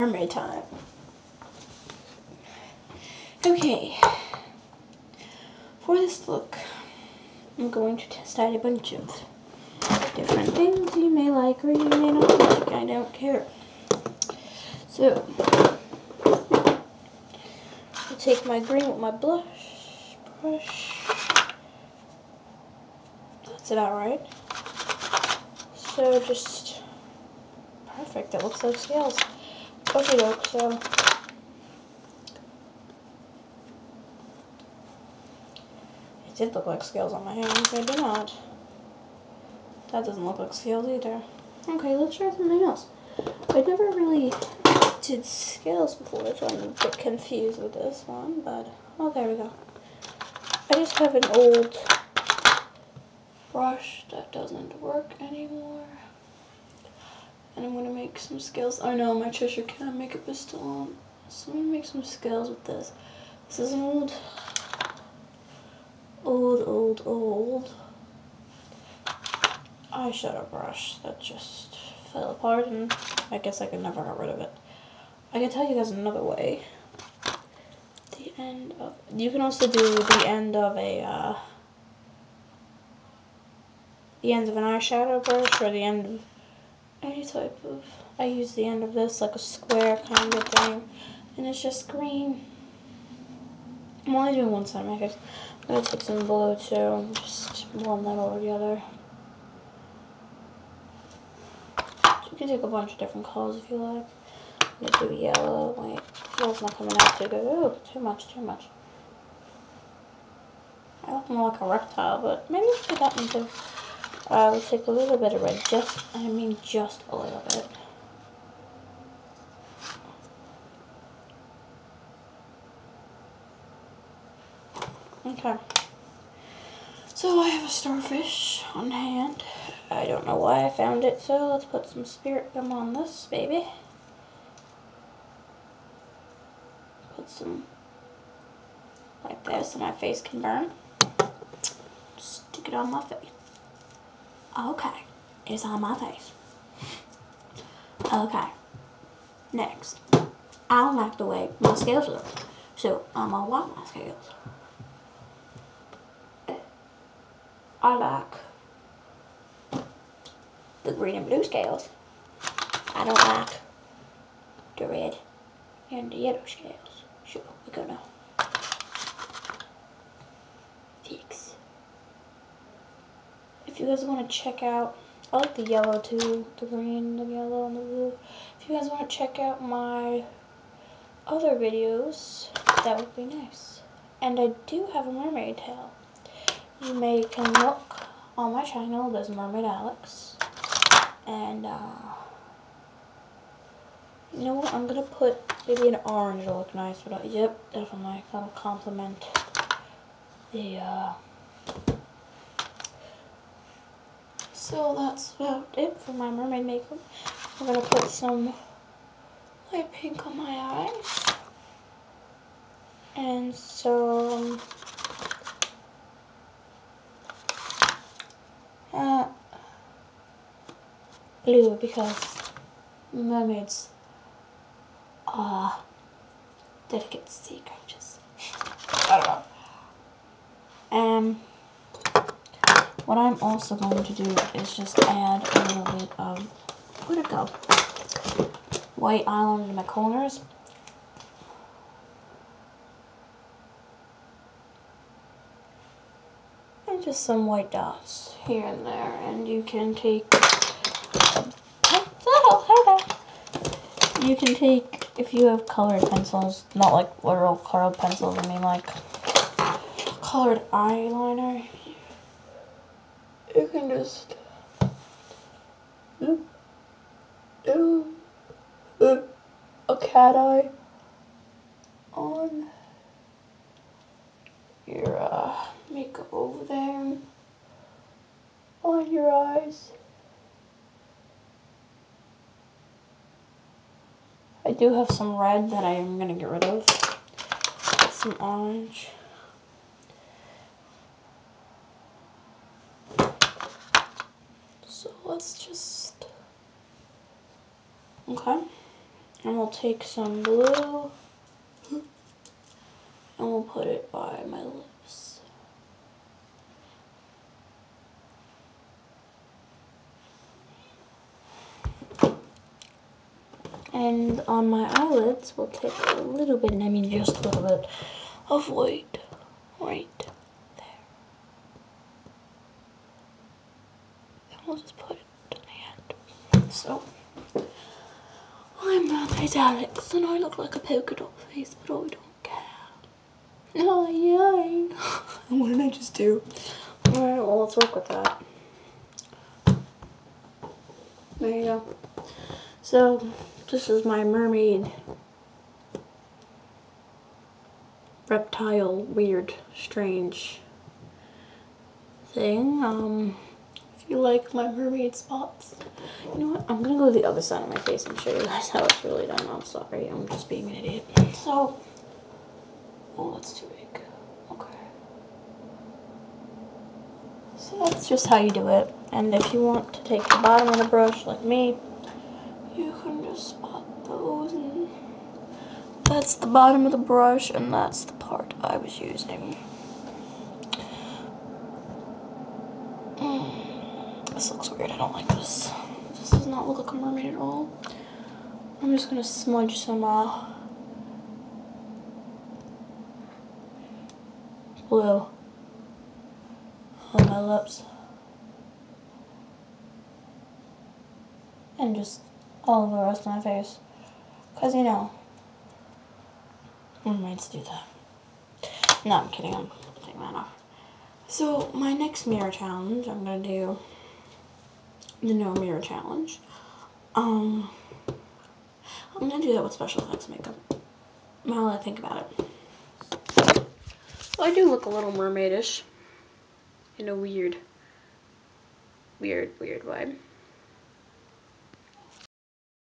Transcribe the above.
mermaid time. Okay. For this look, I'm going to test out a bunch of different things you may like or you may not like. I don't care. So, I'll take my green with my blush brush. That's about right. So just perfect. It looks like scales. Okay, doke. So it did look like scales on my hands. Maybe not. That doesn't look like scales either. Okay, let's try something else. I never really did scales before, so I'm a bit confused with this one. But oh, there we go. I just have an old brush that doesn't work anymore. And I'm to make some scales. I know my treasure can't make it, but still on. So I'm to make some scales with this. This is an old, old, old, old eyeshadow brush that just fell apart and I guess I could never get rid of it. I can tell you guys another way. The end of, you can also do the end of a, uh, the end of an eyeshadow brush or the end of any type of, I use the end of this like a square kind of thing and it's just green. I'm only doing one side of my face. I'm going to take some blue too just blend that all together. You can take a bunch of different colors if you like. I'm going to do yellow. Wait, yellow's not coming out too good. Ooh, too much, too much. I look more like a reptile, but maybe we should that one too. Uh, we'll take a little bit of red, just, I mean just a little bit. Okay. So I have a starfish on hand. I don't know why I found it, so let's put some spirit gum on this baby. Put some like this so my face can burn. Stick it on my face. Okay, it's on my face. Okay, next. I don't like the way my scales look, so I'm gonna wipe my scales. I like the green and blue scales. I don't like the red and the yellow scales. So we're gonna fix if you guys want to check out, I like the yellow too, the green, the yellow, and the blue. If you guys want to check out my other videos, that would be nice. And I do have a mermaid tail. You may can look on my channel, there's Mermaid Alex. And, uh, you know what, I'm going to put maybe an orange to look nice. But, uh, yep, definitely, that'll complement the, uh, So that's about it for my mermaid makeup. I'm going to put some light pink on my eyes. And some uh, blue because mermaids are delicate sea creatures. I don't know. Um, what I'm also going to do is just add a little bit of, where'd it go? White eyeliner to my corners. And just some white dots here and there. And you can take, oh, you can take, if you have colored pencils, not like literal colored pencils, I mean like colored eyeliner, you can just do, do, do a cat eye on your uh, makeup over there on your eyes. I do have some red that I am going to get rid of. Some orange. Let's just, okay. And we'll take some blue and we'll put it by my lips. And on my eyelids, we'll take a little bit, I mean just a little bit, of white right there. So, I'm Mermaid Alex, and I look like a polka dot face, but I don't care. Oh, yay! what did I just do? Alright, well, let's work with that. There you go. So, this is my mermaid reptile weird strange thing. Um, you like my mermaid spots, you know what? I'm gonna go to the other side of my face and show you guys how it's really done. I'm sorry, I'm just being an idiot. So, oh, that's too big. Okay. So that's just how you do it. And if you want to take the bottom of the brush like me, you can just spot those and that's the bottom of the brush and that's the part I was using. This looks weird, I don't like this. This does not look like a mermaid at all. I'm just gonna smudge some uh, blue on my lips. And just all over the rest of my face. Because, you know, mermaids do that. No, I'm kidding. I'm taking that off. So, my next mirror challenge, I'm going to do the no mirror challenge. Um, I'm to do that with special effects makeup. While I think about it. Well, I do look a little mermaidish. In a weird, weird, weird vibe.